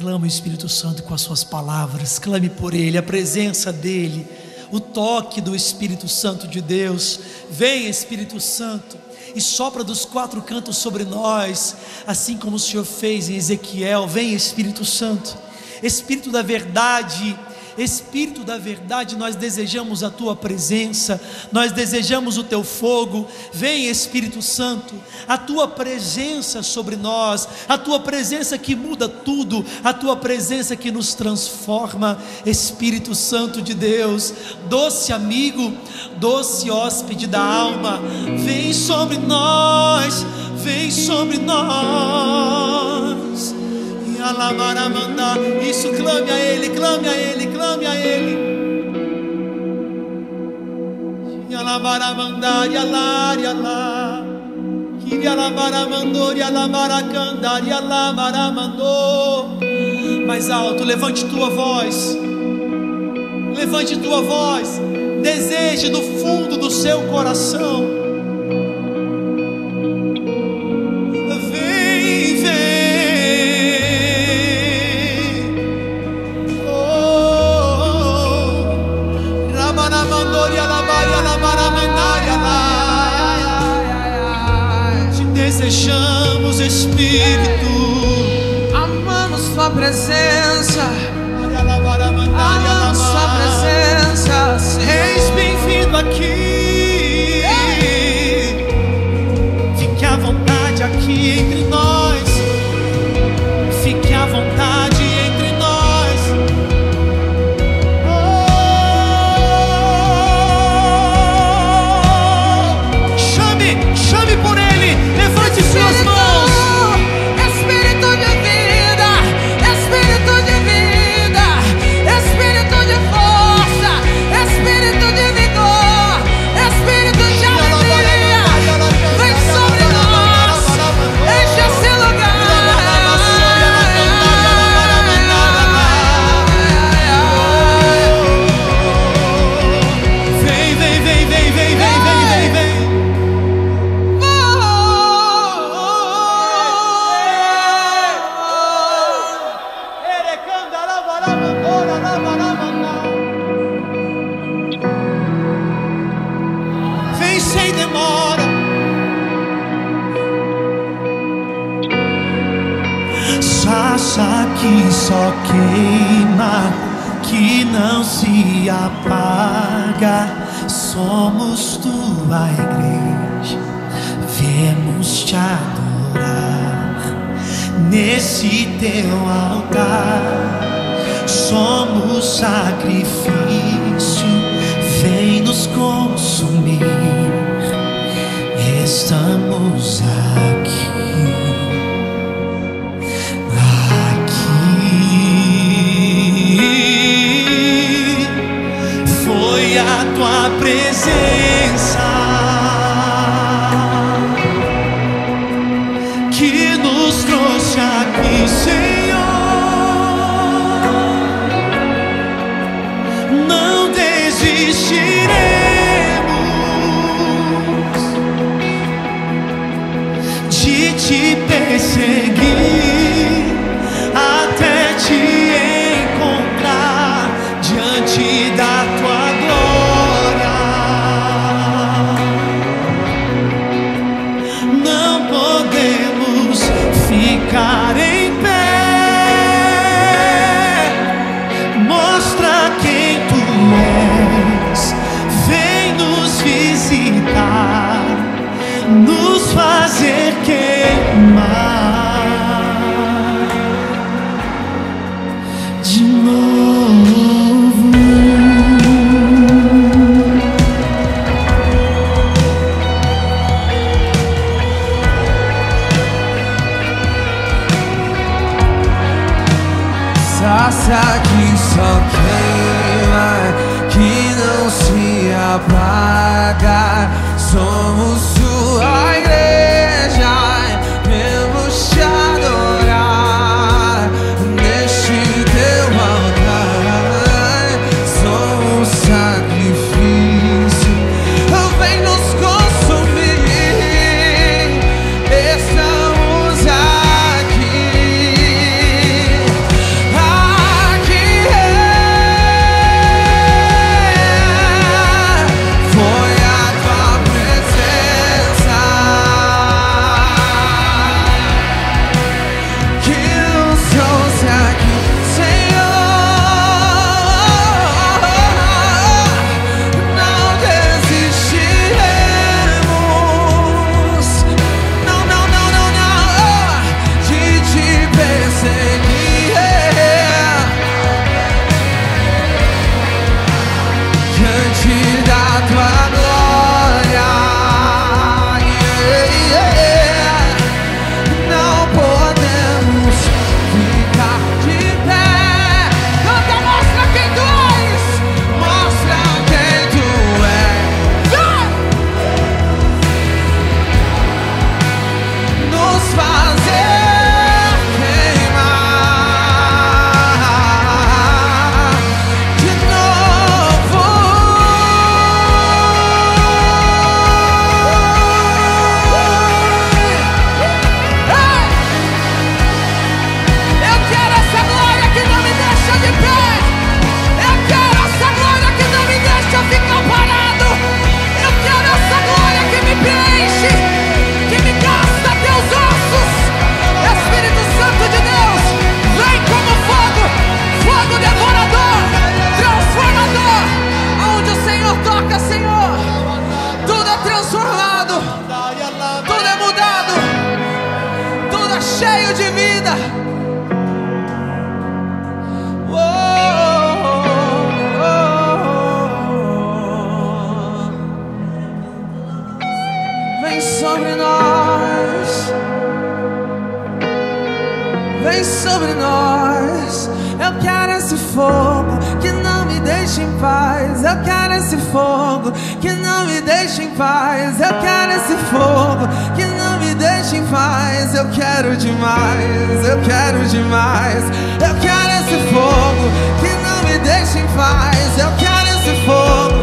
Clama o Espírito Santo com as suas palavras, clame por Ele, a presença dEle, o toque do Espírito Santo de Deus. Vem, Espírito Santo, e sopra dos quatro cantos sobre nós, assim como o Senhor fez em Ezequiel. Vem, Espírito Santo, Espírito da verdade Espírito da verdade, nós desejamos a tua presença, nós desejamos o teu fogo. Vem, Espírito Santo, a tua presença sobre nós, a tua presença que muda tudo, a tua presença que nos transforma. Espírito Santo de Deus, doce amigo, doce hóspede da alma, vem sobre nós, vem sobre nós. Isso, clame a Ele, clame a Ele, clame a Ele. Yalamaramandar, yalar, yalar. Kirialamaramandor, yalamaracandar, yalamaramandor. Mais alto, levante tua voz. Levante tua voz. Deseje do fundo do seu coração desejamos, Espírito. Amamos Tua presença. Amamos Tua presença. Eis não se apaga. Somos tua igreja, viemos te adorar nesse teu altar. Somos sacrifício, vem nos consumir. Estamos. Aqui presença que nos trouxe aqui, Senhor. Não desistiremos de te perseguir Saça que só queima, que não se apaga. Somos vem sobre nós. Eu quero esse fogo que não me deixe em paz. Eu quero esse fogo que não me deixe em paz. Eu quero esse fogo que não me deixe em paz. Eu quero demais, eu quero demais. Eu quero esse fogo que não me deixe em paz. Eu quero esse fogo.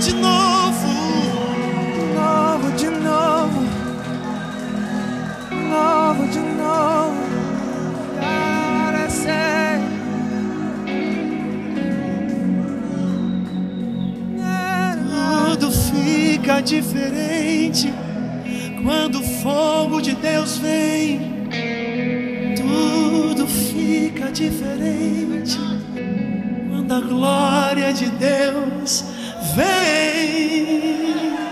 de novo, de novo, de novo, de novo, de novo. Parecer. Tudo fica diferente quando o fogo de Deus vem. Tudo fica diferente quando a glória de Deus faith.